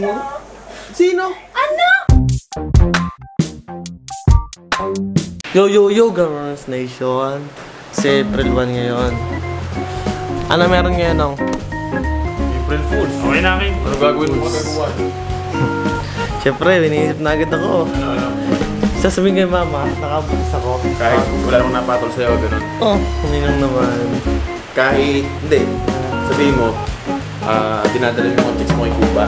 mo. Sino? Ano? Yo, yo, yo, Gamers Nation. Si April 1 ngayon. Ano meron ngayon, Nong? April Fools. Okay na akin. Ano gagawin mo? Siyempre, iniisip na agad ako. Sasabihin kay mama, nakabukas ako. Kahit wala namang napatol sa'yo, ganun. Oh, hindi lang naman. Kahit, hindi. Sabihin mo, ah, dinadala mo yung chicks mo kay Cuba.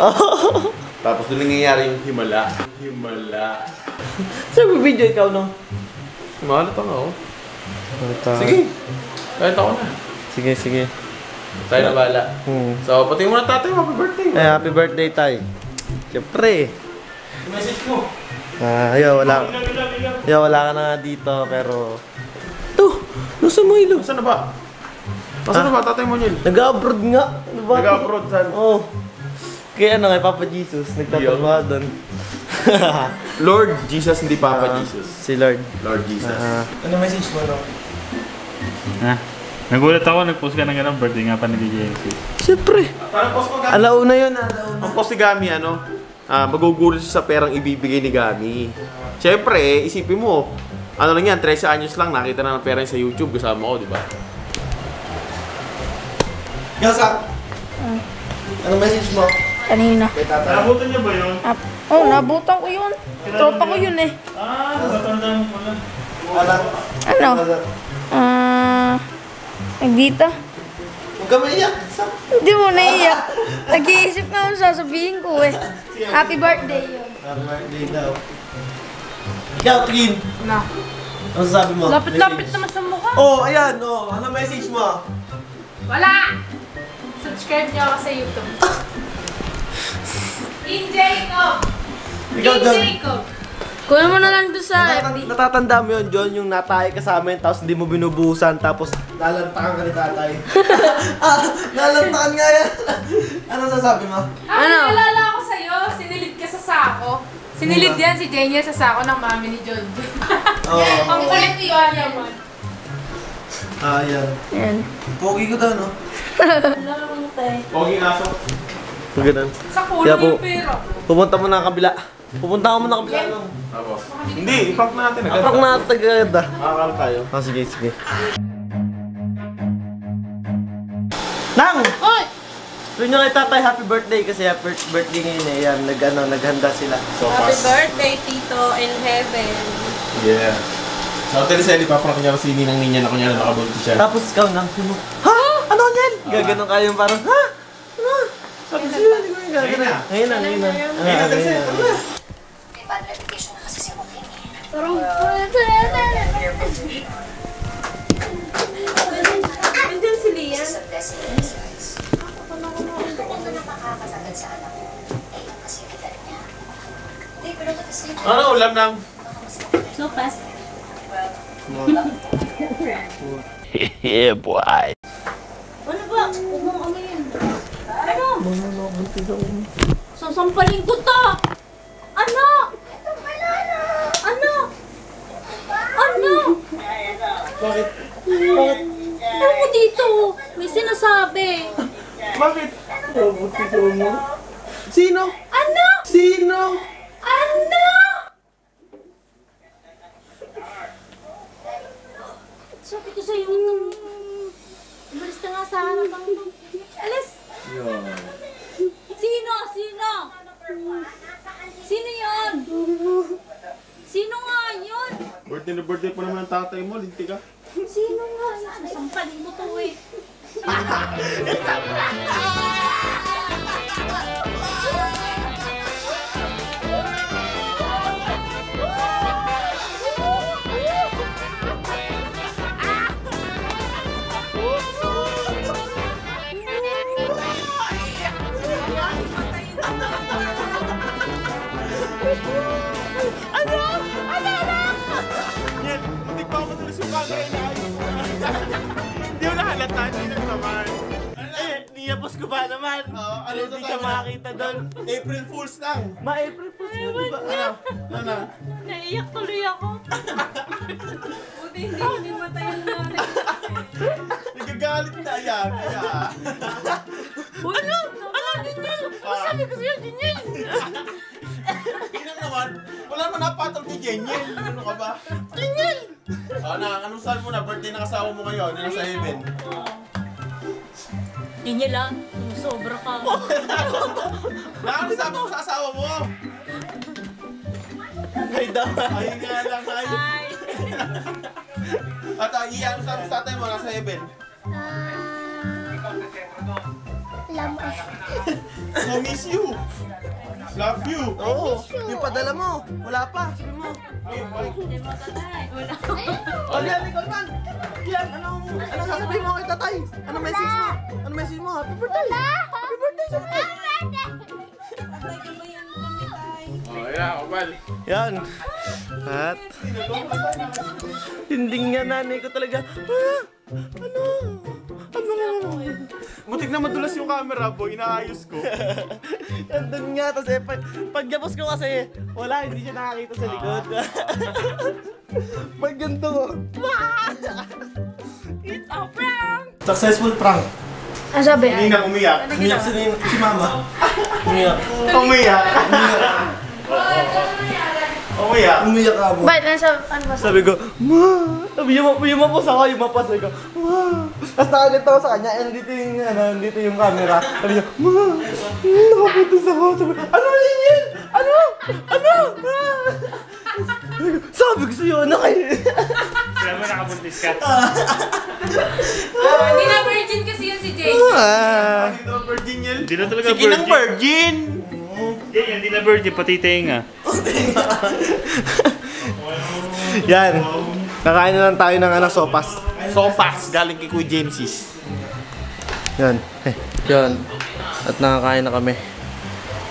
Oh. Tapos doon nangyayari yung himala. Himala. Sabi video ikaw, Nong? Mahalat ako. Sige. Kahit ako na. Sige, sige. Tayo na bala. Hmm. So, pati mo na tatay mo, happy birthday. Eh, happy birthday, Tay. Siyempre. Message mo. Ah, yo, wala. Yo, wala ka na nga dito, pero... To, nasa mo ilo? Nasaan na ba? Nasaan na ba tatay mo niyan? Nag-abroad nga. Ano ba? Nag-abroad saan? Oo. Oh. Kaya ano, kay Papa Jesus, nagtatrabaho doon. Lord Jesus, hindi Papa Jesus. si Lord. Lord Jesus. Ah, ano message mo, no? Ha? Nagulat ako, nag-post ka ng ganun, birthday nga pa ni DJ MC. Siyempre. Parang post mo Gami. Alauna yun, alauna. Ang post ni Gami, ano? Ah, magugulat siya sa perang ibibigay ni Gami. Siyempre, eh, isipin mo, ano lang yan, 13 anyos lang, nakita na ng pera sa YouTube, kasama ko, di ba? Yasa. Ano message mo? Kanina. Nabutan niyo ba yun? Ah, oh, nabutan ko yun. Tropa ko yun eh. Ah, natatandaan mo pala. Wala. Ano? Ah... Nagdita? Huwag ka maiyak. Hindi mo naiyak. Nag-iisip na ako sasabihin ko eh. Happy birthday yun. Happy birthday daw. Ikaw. Na. Ano sabi mo? Lapit-lapit naman sa mukha. Oh, ayan, oh. Ano message mo? Wala! Subscribe niyo ako sa YouTube. In Jacob! Ikaw, In John. Jacob! Kunin mo na lang doon sa FB. natatanda mo yun, John, yung natay ka sa amin, tapos hindi mo binubuhusan, tapos lalantakan ka ni tatay. ah, lalantakan nga yan. ano sasabi mo? Ah, Ano? naalala ako sa'yo, sinilid ka sa sako. Sinilid yan si Jenya sa sako ng mami ni John. Oo. Ang kulit yun naman. Ah, yan. Yan. Pogi ko daw, no? Pogi aso. Ganun. Sa kulo Kaya po- yung pera. Pupunta mo na kabila. Pupunta ka mo na kabila, no? Tapos, hindi, i-prank natin agad. Aprak na tagad ah. Makakal tayo. Ah, sige, sige. Nang! Oy! Sabi nyo kay tatay, happy birthday kasi happy birthday ngayon eh. Yan, nag, ano, naghanda sila. So, Happy birthday, Tito, in heaven. Yeah. Sa Hotel Sally, paprank niya si Ninang Ninya na kunyari nakabunti siya. Tapos ikaw nang sino? Ha? Ano? Gaganon kayo yung parang, ha? Ano? Sabi sila, hindi ko yung gaganon. Ngayon na, ngayon na. Ah, ngayon na. May bad reputation na kasi si Joaquin. Andiyan si Lian. This is a blessing in disguise. Kung na nakakasagad sa anak ko, eh yung kasi yung edad niya. Hindi, pero same time, Ano ulam maganda. So fast. Yeah, boy. Ano ba? Huwag mong amayin. Ano? Sasampalin ko to! Ano? Ano? Ano? Bakit? Bakit? Ano mo dito? May sinasabi. Bakit? Oh, buti ko mo. Sino? Ano? Sino? Ano? Sabi ko sa'yo, umalis ka nga sa harapan mo. Alis! Sino? Sino? Sino yon? Sino nga yun? Birthday na birthday pa naman ng tatay mo, linti ka. Sino nga? Sasampalin mo to eh. Yan, naman. Eh, niyapos ko ba naman? Oo, ano Hindi ka makakita doon. April Fools lang. Ma-April Fools nga, di ba? Ano? Ano? Naiyak tuloy ako. Buti hindi hindi matay yung nanay. Nagagalit na yan. Ano? Ano din yun? Sabi ko sa'yo, Jenyel! Tingnan naman, wala naman napatol kay Jenyel. Ano ka ba? Jenyel! Oh, na, anong saan mo na? Birthday ng asawa mo ngayon, yung nasa heaven. Yun yun lang. Sobra ka. Ano sabi mo sa asawa mo? Ay daw. Ay nga lang, ay. At iyan, sa tatay mo, nasa heaven. Lamas. So miss you. Love you. Oo, yung padala mo. Wala pa. Sabi mo. Wala. Oh, yan, ikaw naman. Yan, anong, anong sasabihin mo kay tatay? Anong message mo? Anong message mo? Happy birthday! Happy birthday sa mga! Oh, yeah, kapal. Yan. At, hindi nga nanay ko talaga. Ah, ano? Ano? Butik na madulas yung camera, boy. Inaayos ko. Andun nga, tapos eh, pag, pagyapos ko kasi, wala, hindi siya nakakita sa likod. pag ganito ko, It's a prank! Successful prank. Ano sabi? Ninang umiyak. Umiyak si, si mama. Umiyak. Umiyak. Umiyak. Umiyak ka mo. Bakit? Ano sabi? Ano ba? Sabi ko, Ma! Sabi yung, yung mapos ako, yung mapos. Sabi ko, Ma! Tapos nakaganto ako sa kanya, eh, nandito yung, ano, nandito yung camera. Sabi niya, Ma! Nakapuntos ako. Sabi ko, ano yun yun? Ano? Ano? Ah! Sabi ko, sa'yo, ano kayo? Kaya mo nakabuntis ka. Oh, hindi na virgin kasi yun si Jay. Ah! Dito ang virgin yan. Hindi na talaga Sige ng virgin. Yan, hindi na virgin, pati tenga. Yan. Kakain na lang tayo ng ano, sopas. Sopas, galing kay Kuya Jamesis. Yan. Eh, yan. At nakakain na kami.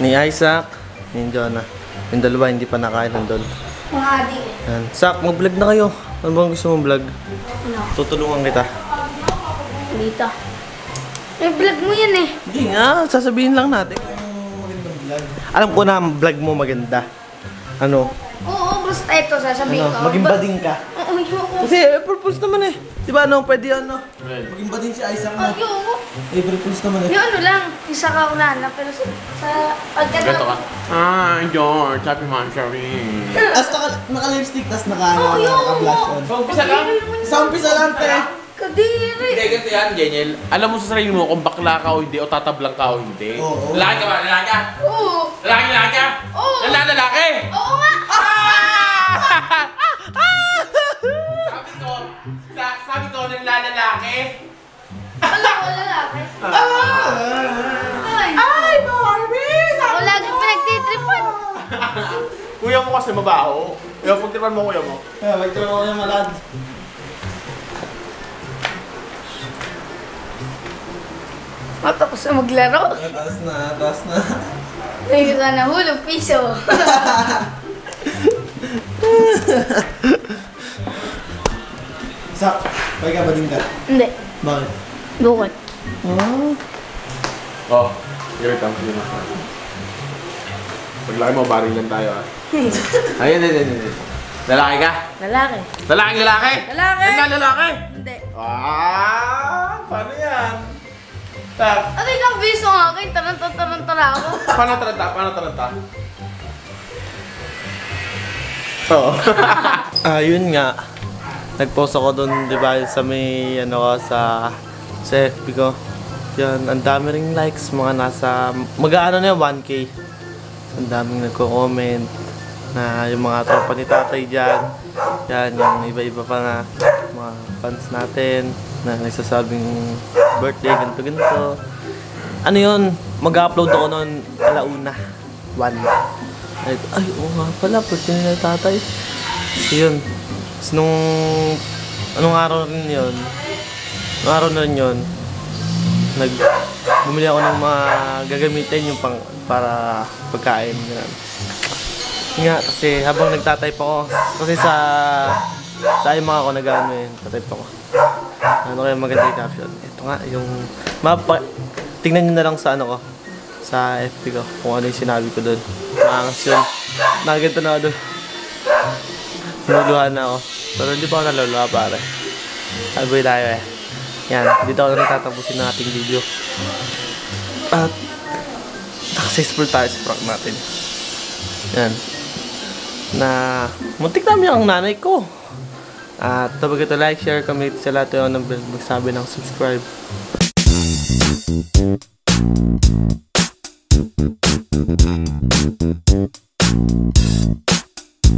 Ni Isaac, ni Jonah. Yung dalawa hindi pa nakain nandun. Mga adik. Yan. Sak, mag-vlog na kayo. Ano bang gusto mong vlog? Tutulungan kita. Dito. Eh, vlog mo yan eh. Hindi nga, sasabihin lang natin. Alam ko na ang vlog mo maganda. Ano? Oo, basta ito sasabihin Ano? ko. Maging Ba- bading ka. Oo, ayoko. Kasi April Fools naman eh. Di ba ano, pwede ano? Maging bading si Isaac mo. Ayoko. April Fools naman eh. Yung ano lang, isa ka unahan lang, pero sa, sa pagkano. Ganto ka. Ah, George, happy man, sorry. Tapos naka, naka-lipstick, tapos naka, Oh, naka, yun. naka-blush on. So, umpisa lang. Sa umpisa lang, te. Kadiri. Hindi, ganito yan, Jeniel. Alam mo sa sarili mo kung bakla ka o hindi o tatablang ka o hindi. Oo. Lalaki ka ba? Lalaki ka? Oo. Lalaki, lalaki ka? Oo. Lalaki, lalaki! Oo nga. sabi ko, sa, sabi ko, lalaki. Wala ko lalaki. Ay. Ay, Barbie! Ako lagi pinagtitripan. Kuya mo kasi mabaho. Kaya pagtripan mo kuya mo. Kaya, magturo ko yung malad. Matapos na maglaro. Taas na, taas na. Ay, sana hulog piso. Sak, may ka bading ka? Hindi. Bakit? Bukod. Oh. Oh, here it comes. Na. Paglaki mo, baring lang tayo ah. Ayun, ayun, ayun, ayun. Lalaki ka? Lalaki. Lalaki, lalaki? Lalaki. Ano lalaki? Hindi. Ah, paano yan? Tak, Ano yung biso ng akin? Taranta-taranta ako. paano taranta? Paano taranta? Oo. ah, yun nga. Nag-post ako doon, di ba, sa may, ano ko, sa, sa FB ko. Yan, ang dami ring likes, mga nasa, mag-ano na yun, 1K. Ang daming nagko-comment na yung mga tropa ni tatay dyan. Yan, yung iba-iba pa na mga fans natin na nagsasabing birthday, ganito, ganito. Ano yun, mag-upload ako noon alauna. One. Ay, ay, oo nga pala, birthday nila tatay. So yun. Tapos nung, anong araw rin yun, nung araw na rin yun, nag, bumili ako ng mga gagamitin yung pang, para pagkain. Ganun. Nga, kasi habang nagtatype ako, kasi sa, sa mga ako nag-ano eh, tatype ako. Ano kaya maganda yung caption? Ito nga, yung, mapa, tingnan nyo na lang sa ano ko, sa FB ko, kung ano yung sinabi ko doon. Maangas yun. Nakaganto na ako doon. Naluluhan na ako. Pero hindi pa ako naluluha pare. Alboy tayo eh. Yan, dito ako na tatapusin ng ating video. At, successful tayo sa prank natin. Yan. Na, muntik namin ang nanay ko. At tabag ito like, share, comment sa lahat yung ng bell, magsabi ng subscribe.